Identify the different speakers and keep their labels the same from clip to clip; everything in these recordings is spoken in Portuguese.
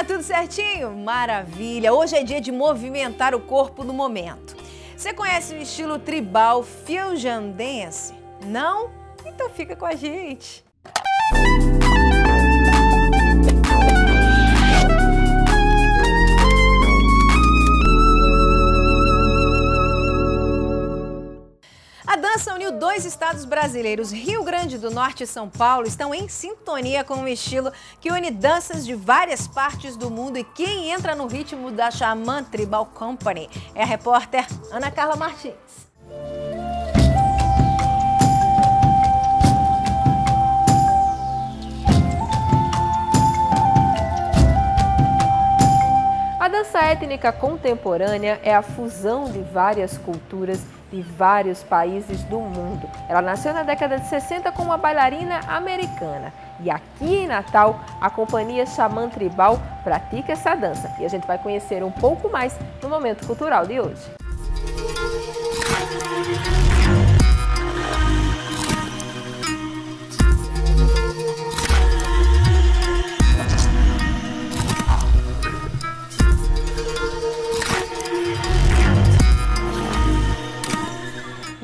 Speaker 1: Alana, tudo certinho? Maravilha! Hoje é dia de movimentar o corpo no momento. Você conhece o estilo tribal Fusion Dance? Não? Então fica com a gente! A dança uniu dois estados brasileiros, Rio Grande do Norte e São Paulo, estão em sintonia com um estilo que une danças de várias partes do mundo e quem entra no ritmo da Xamã Tribal Company é a repórter Ana Carla Martins.
Speaker 2: A dança étnica contemporânea é a fusão de várias culturas de vários países do mundo. Ela nasceu na década de 60 como uma bailarina americana. E aqui em Natal, a companhia Xamã Tribal pratica essa dança. E a gente vai conhecer um pouco mais no Momento Cultural de hoje.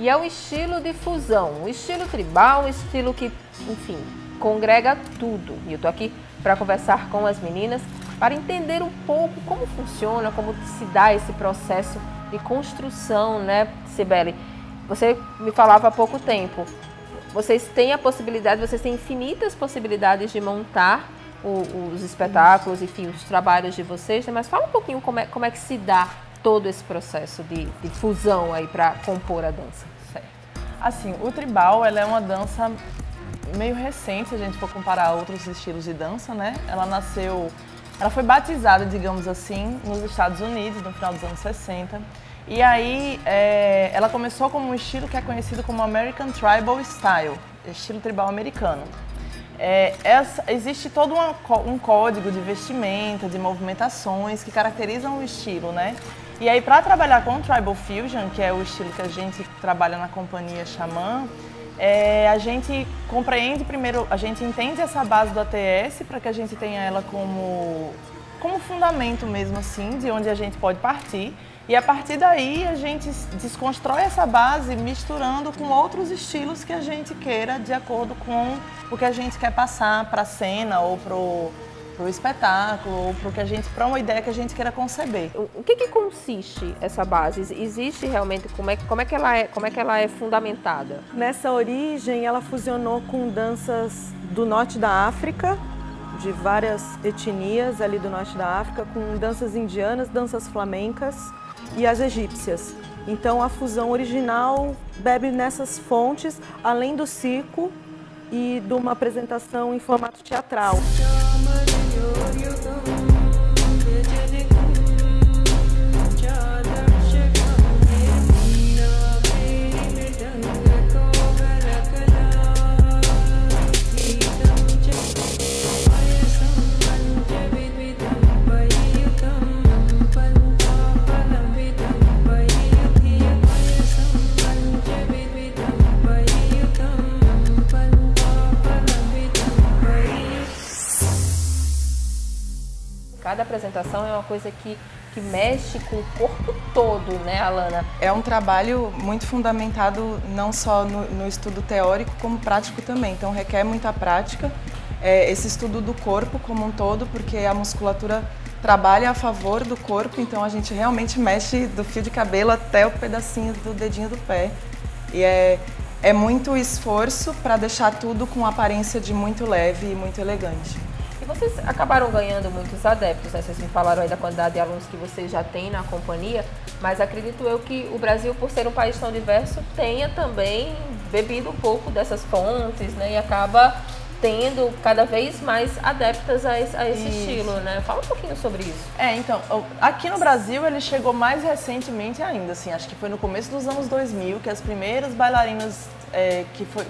Speaker 2: É um estilo de fusão, um estilo tribal, um estilo que, enfim, congrega tudo. E eu tô aqui para conversar com as meninas para entender um pouco como funciona, como se dá esse processo de construção, né, Sibeli? Você me falava há pouco tempo, vocês têm a possibilidade, vocês têm infinitas possibilidades de montar o, os espetáculos, enfim, os trabalhos de vocês, né? mas fala um pouquinho como é, como é que se dá todo esse processo de, de fusão aí para compor a dança.
Speaker 3: Assim, o tribal ela é uma dança meio recente, se a gente for comparar outros estilos de dança, né? Ela nasceu, ela foi batizada, digamos assim, nos Estados Unidos no final dos anos 60. E aí é, ela começou como um estilo que é conhecido como American Tribal Style, estilo tribal americano. É, essa, existe todo um código de vestimenta, de movimentações que caracterizam o estilo, né? E aí, para trabalhar com Tribal Fusion, que é o estilo que a gente trabalha na companhia Xamã, é, a gente compreende primeiro, a gente entende essa base do ATS para que a gente tenha ela como, como fundamento mesmo assim, de onde a gente pode partir. E a partir daí a gente desconstrói essa base misturando com outros estilos que a gente queira de acordo com o que a gente quer passar para a cena ou para o espetáculo ou para que a gente para uma ideia que a gente queira conceber.
Speaker 2: O que, que consiste essa base? Existe realmente como é, como é que ela é como é que ela é fundamentada?
Speaker 4: Nessa origem, ela fusionou com danças do norte da África, de várias etnias ali do norte da África, com danças indianas, danças flamencas e as egípcias. Então a fusão original bebe nessas fontes, além do circo e de uma apresentação em formato teatral. you, you, you.
Speaker 2: Cada apresentação é uma coisa que, que mexe com o corpo todo, né, Alana?
Speaker 3: É um trabalho muito fundamentado não só no, no estudo teórico, como prático também. Então requer muita prática, é, esse estudo do corpo como um todo, porque a musculatura trabalha a favor do corpo, então a gente realmente mexe do fio de cabelo até o pedacinho do dedinho do pé. E é, é muito esforço para deixar tudo com aparência de muito leve e muito elegante
Speaker 2: vocês acabaram ganhando muitos adeptos, né? Vocês me falaram aí da quantidade de alunos que vocês já têm na companhia, mas acredito eu que o Brasil, por ser um país tão diverso, tenha também bebido um pouco dessas fontes, né? E acaba tendo cada vez mais adeptas a esse, a esse estilo, né? Fala um pouquinho sobre isso.
Speaker 3: É, então, aqui no Brasil ele chegou mais recentemente ainda, assim, acho que foi no começo dos anos 2000 que as primeiras bailarinas é, que foi,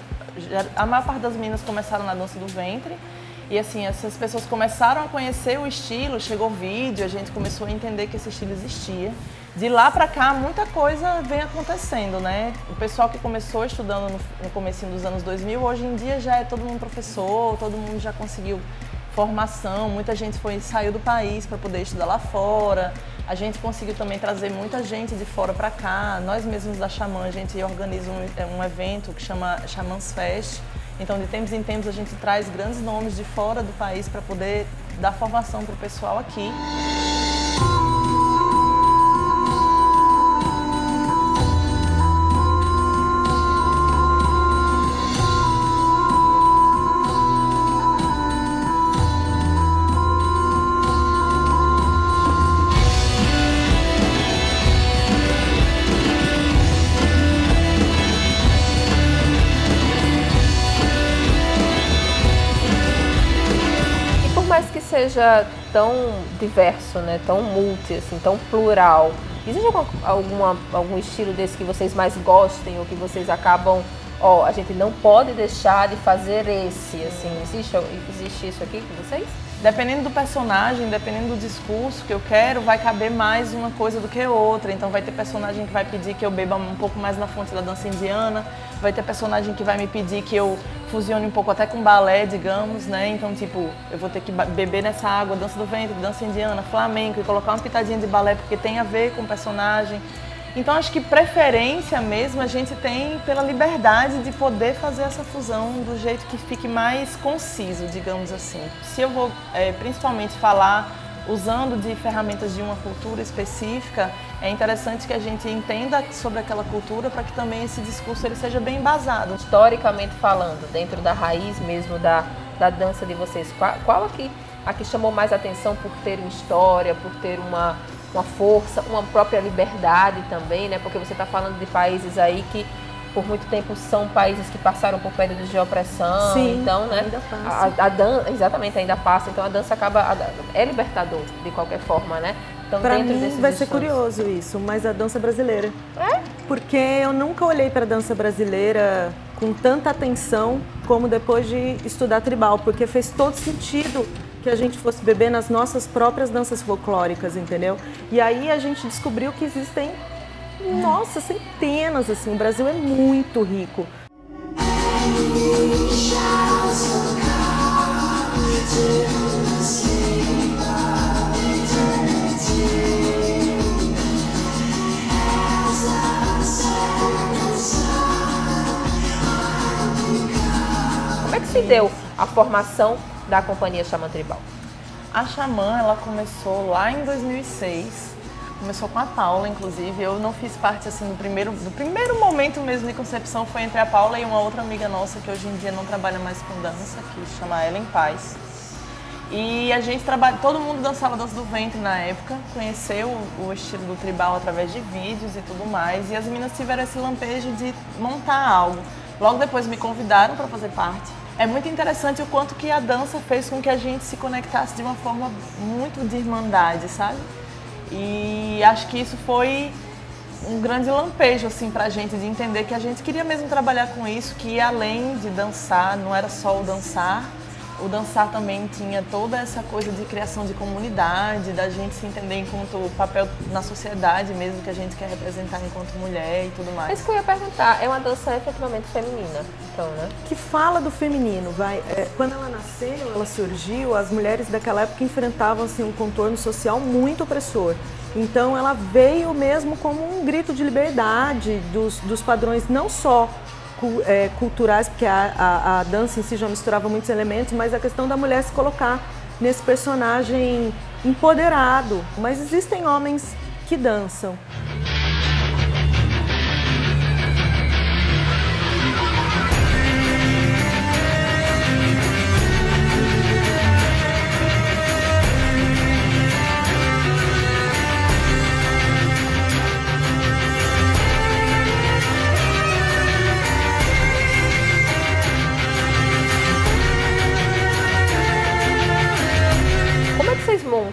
Speaker 3: a maior parte das meninas começaram na dança do ventre e assim, essas pessoas começaram a conhecer o estilo, chegou vídeo, a gente começou a entender que esse estilo existia. De lá para cá, muita coisa vem acontecendo, né? O pessoal que começou estudando no, começo dos anos 2000, hoje em dia já é todo mundo professor, todo mundo já conseguiu formação, muita gente foi saiu do país para poder estudar lá fora. A gente conseguiu também trazer muita gente de fora para cá. Nós mesmos da Xamã, a gente organiza um, é, um evento que chama Xamãs Fest. Então, de tempos em tempos, a gente traz grandes nomes de fora do país para poder dar formação para o pessoal aqui.
Speaker 2: Seja tão diverso, né, tão multi, assim, tão plural, existe alguma, alguma, algum estilo desse que vocês mais gostem ou que vocês acabam, ó, a gente não pode deixar de fazer esse, assim, existe, existe isso aqui com vocês?
Speaker 3: Dependendo do personagem, dependendo do discurso que eu quero, vai caber mais uma coisa do que outra. Então vai ter personagem que vai pedir que eu beba um pouco mais na fonte da dança indiana, vai ter personagem que vai me pedir que eu fusione um pouco até com balé, digamos, né? Então, tipo, eu vou ter que beber nessa água dança do ventre, dança indiana, flamenco e colocar uma pitadinha de balé porque tem a ver com o personagem. Então acho que preferência mesmo a gente tem pela liberdade de poder fazer essa fusão do jeito que fique mais conciso, digamos assim. Se eu vou é, principalmente falar usando de ferramentas de uma cultura específica, é interessante que a gente entenda sobre aquela cultura para que também esse discurso ele seja bem embasado.
Speaker 2: Historicamente falando, dentro da raiz mesmo da, da dança de vocês, qual, qual aqui, aqui chamou mais atenção por ter uma história, por ter uma uma força, uma própria liberdade também, né? Porque você está falando de países aí que por muito tempo são países que passaram por períodos de opressão,
Speaker 4: Sim,
Speaker 2: então, né?
Speaker 4: Ainda passa.
Speaker 2: A, a dança, exatamente, ainda passa. Então a dança acaba a, é libertador de qualquer forma, né?
Speaker 4: Então, para mim vai ser curioso isso, mas a dança brasileira.
Speaker 2: É?
Speaker 4: Porque eu nunca olhei para a dança brasileira com tanta atenção como depois de estudar tribal, porque fez todo sentido que a gente fosse beber nas nossas próprias danças folclóricas, entendeu? E aí a gente descobriu que existem, nossa, centenas, assim, o Brasil é muito rico.
Speaker 2: Como é que se deu a formação da companhia Xamã Tribal?
Speaker 3: A Xamã, ela começou lá em 2006. Começou com a Paula, inclusive. Eu não fiz parte assim do primeiro, do primeiro momento mesmo de concepção foi entre a Paula e uma outra amiga nossa que hoje em dia não trabalha mais com dança, que chama Ellen Paz. E a gente trabalha, todo mundo dançava dança do ventre na época, conheceu o estilo do tribal através de vídeos e tudo mais. E as meninas tiveram esse lampejo de montar algo. Logo depois me convidaram para fazer parte é muito interessante o quanto que a dança fez com que a gente se conectasse de uma forma muito de irmandade, sabe? E acho que isso foi um grande lampejo assim pra gente de entender que a gente queria mesmo trabalhar com isso, que além de dançar, não era só o dançar, o dançar também tinha toda essa coisa de criação de comunidade, da gente se entender enquanto papel na sociedade mesmo que a gente quer representar enquanto mulher e tudo mais.
Speaker 2: Isso que eu ia perguntar, é uma dança efetivamente feminina, então, né?
Speaker 4: Que fala do feminino, vai. É, quando ela nasceu, ela surgiu, as mulheres daquela época enfrentavam assim, um contorno social muito opressor. Então ela veio mesmo como um grito de liberdade dos, dos padrões não só é, culturais, porque a, a, a, dança em si já misturava muitos elementos, mas a questão da mulher se colocar nesse personagem empoderado. Mas existem homens que dançam.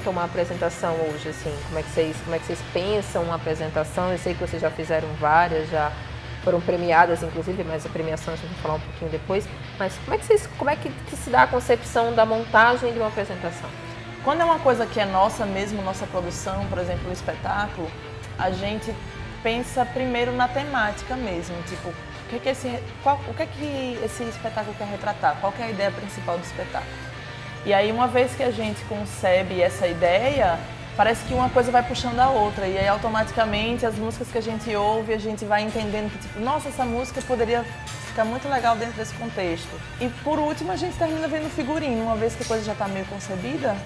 Speaker 2: Montam uma apresentação hoje, assim? Como é que vocês, como é que vocês pensam uma apresentação? Eu sei que vocês já fizeram várias, já foram premiadas, inclusive, mas a premiação a gente vai falar um pouquinho depois. Mas como é que vocês, como é que, que se dá a concepção da montagem de uma apresentação?
Speaker 3: Quando é uma coisa que é nossa mesmo, nossa produção, por exemplo, o espetáculo, a gente pensa primeiro na temática mesmo, tipo, o que, que esse, qual, o que, que esse espetáculo quer retratar? Qual que é a ideia principal do espetáculo? E aí, uma vez que a gente concebe essa ideia, parece que uma coisa vai puxando a outra. E aí, automaticamente, as músicas que a gente ouve, a gente vai entendendo que, tipo, nossa, essa música poderia ficar muito legal dentro desse contexto. E, por último, a gente termina vendo figurino. Uma vez que a coisa já está meio concebida,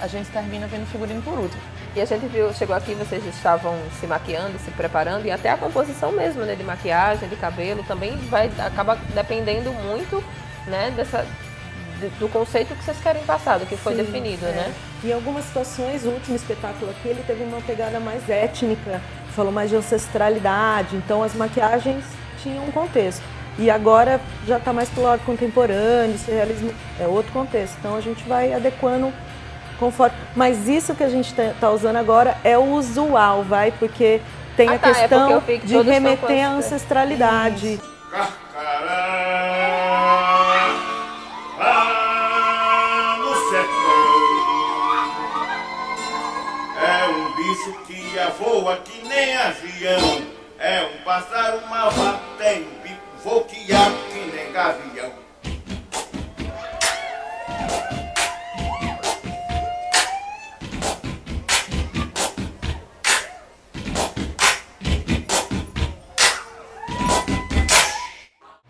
Speaker 3: a gente termina vendo figurino por último.
Speaker 2: E a gente viu, chegou aqui, vocês estavam se maquiando, se preparando, e até a composição mesmo, né, de maquiagem, de cabelo, também vai, acaba dependendo muito, né, dessa, do conceito que vocês querem passar, do que foi
Speaker 4: Sim,
Speaker 2: definido,
Speaker 4: é.
Speaker 2: né?
Speaker 4: Em algumas situações, o último espetáculo aqui, ele teve uma pegada mais étnica, falou mais de ancestralidade, então as maquiagens tinham um contexto. E agora já está mais pro lado contemporâneo, surrealismo é outro contexto. Então a gente vai adequando conforme. Mas isso que a gente está usando agora é o usual, vai, porque tem
Speaker 2: Ah,
Speaker 4: a
Speaker 2: tá, é
Speaker 4: questão
Speaker 2: que
Speaker 4: de remeter à ancestralidade.
Speaker 5: Carcará, bicho que voa que nem avião. É um pássaro malvado, tem um bico voqueado que nem gavião.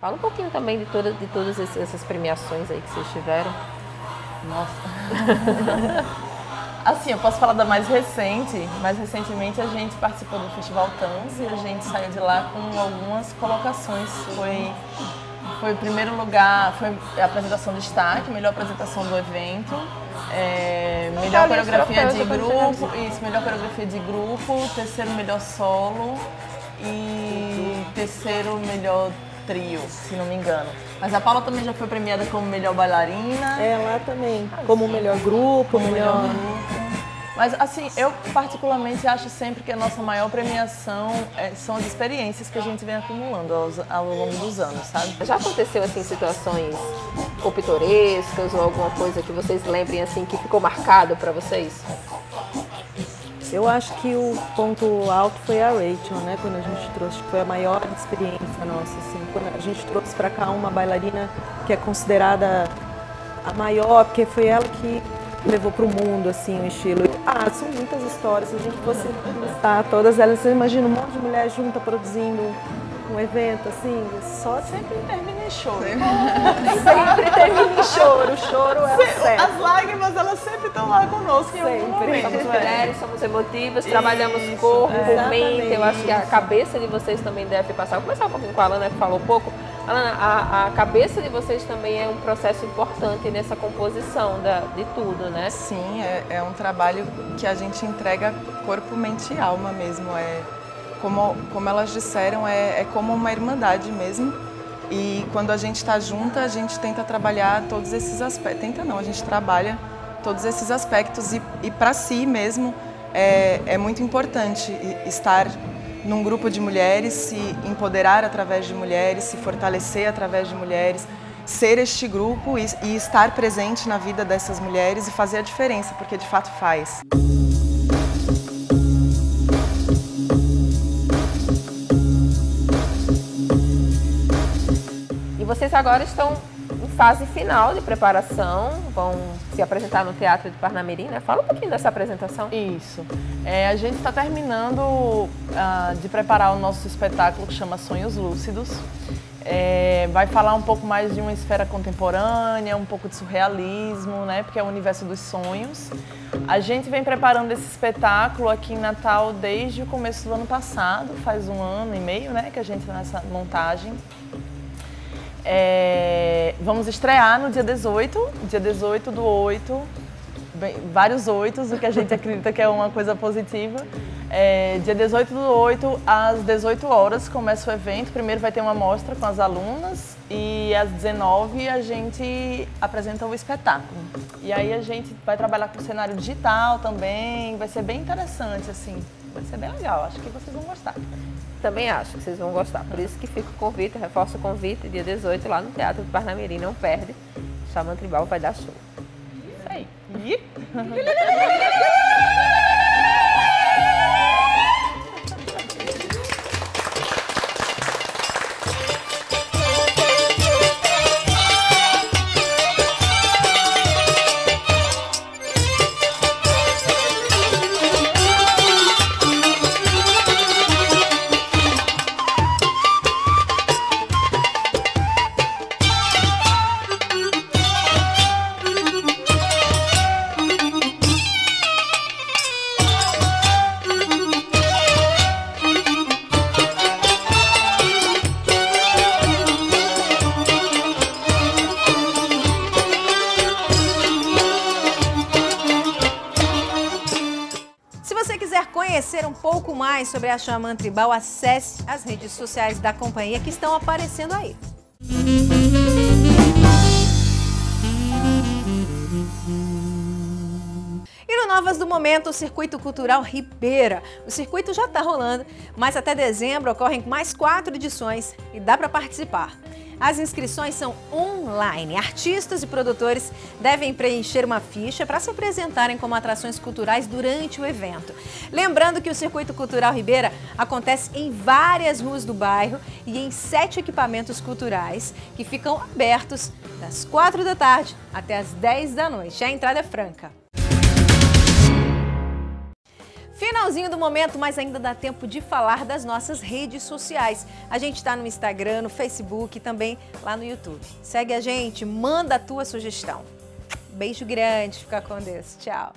Speaker 2: Fala um pouquinho também de, toda, de todas essas premiações aí que vocês tiveram.
Speaker 3: Nossa. assim, eu posso falar da mais recente. Mais recentemente a gente participou do Festival Tans e a gente saiu de lá com algumas colocações. Foi, foi primeiro lugar, foi a apresentação de destaque, melhor apresentação do evento. é, melhor coreografia de grupo, isso, melhor coreografia de grupo, terceiro melhor solo e terceiro melhor trio, se não me engano. Mas a Paula também já foi premiada como melhor bailarina.
Speaker 4: Lá também, como melhor grupo,
Speaker 3: Como
Speaker 4: melhor.
Speaker 3: melhor. Mas assim, eu particularmente acho sempre que a nossa maior premiação é, são as experiências que a gente vem acumulando aos- ao, longo dos anos, sabe?
Speaker 2: Já aconteceu assim situações ou pitorescas ou alguma coisa que vocês lembrem assim que ficou marcado para vocês?
Speaker 4: Eu acho que o ponto alto foi a Rachel, né? Quando a gente trouxe, foi a maior experiência nossa, assim. Quando a gente trouxe para cá uma bailarina que é considerada a maior, porque foi ela que levou para o mundo, assim, o estilo. Ah, são muitas histórias. Se a gente fosse listar todas elas, você imagina um monte de mulher junta produzindo um evento, assim, só
Speaker 3: Sempre termina em choro.
Speaker 4: sempre termina em choro. O choro é o certo.
Speaker 3: As lágrimas, elas sempre estão lá conosco em algum
Speaker 4: Sempre.
Speaker 3: momento.
Speaker 2: Somos
Speaker 3: é.
Speaker 2: mulheres, somos emotivas, trabalhamos corpo,
Speaker 4: é.
Speaker 2: mente. Eu acho que a cabeça de vocês também deve passar. Vou começar um pouquinho com a Alana, que falou pouco. A, a cabeça de vocês também é um processo importante nessa composição da, de tudo, né?
Speaker 6: Sim, é, é um trabalho que a gente entrega corpo, mente e alma mesmo. É, como, como elas disseram, é, é como uma irmandade mesmo. E quando a gente está junta, a gente tenta trabalhar todos esses aspectos. Tenta não, a gente trabalha todos esses aspectos e, e para si mesmo é, é muito importante estar num grupo de mulheres, se empoderar através de mulheres, se fortalecer através de mulheres, ser este grupo e, e estar presente na vida dessas mulheres e fazer a diferença, porque de fato faz.
Speaker 2: E vocês agora estão fase final de preparação, vão se apresentar no Teatro de Parnamirim, né? Fala um pouquinho dessa apresentação.
Speaker 3: Isso. É, a gente está terminando ah, de preparar o nosso espetáculo que chama Sonhos Lúcidos. É, vai falar um pouco mais de uma esfera contemporânea, um pouco de surrealismo, né? Porque é o universo dos sonhos. A gente vem preparando esse espetáculo aqui em Natal desde o começo do ano passado, faz um ano e meio, né? Que a gente está nessa montagem. É, vamos estrear no dia 18, dia 18 do 8, bem, vários oitos, o que a gente acredita que é uma coisa positiva. É, dia 18 do 8, às 18 horas, começa o evento. Primeiro vai ter uma mostra com as alunas e às 19 a gente apresenta o espetáculo. E aí a gente vai trabalhar com cenário digital também, vai ser bem interessante, assim. Vai ser bem legal, acho que vocês vão gostar.
Speaker 2: Também acho que vocês vão gostar. Por isso que fica o convite, reforço o convite, dia 18 lá no Teatro de Parnamirim, não perde. Xamã Tribal vai dar show.
Speaker 3: Isso aí.
Speaker 1: mais sobre a Xamã Tribal, acesse as redes sociais da companhia que estão aparecendo aí. E no Novas do Momento, o Circuito Cultural Ribeira. O circuito já está rolando, mas até dezembro ocorrem mais quatro edições e dá para participar. As inscrições são online. Artistas e produtores devem preencher uma ficha para se apresentarem como atrações culturais durante o evento. Lembrando que o Circuito Cultural Ribeira acontece em várias ruas do bairro e em sete equipamentos culturais que ficam abertos das quatro da tarde até as 10 da noite. A entrada é franca. Finalzinho do momento, mas ainda dá tempo de falar das nossas redes sociais. A gente está no Instagram, no Facebook e também lá no YouTube. Segue a gente, manda a tua sugestão. Beijo grande, fica com Deus. Tchau.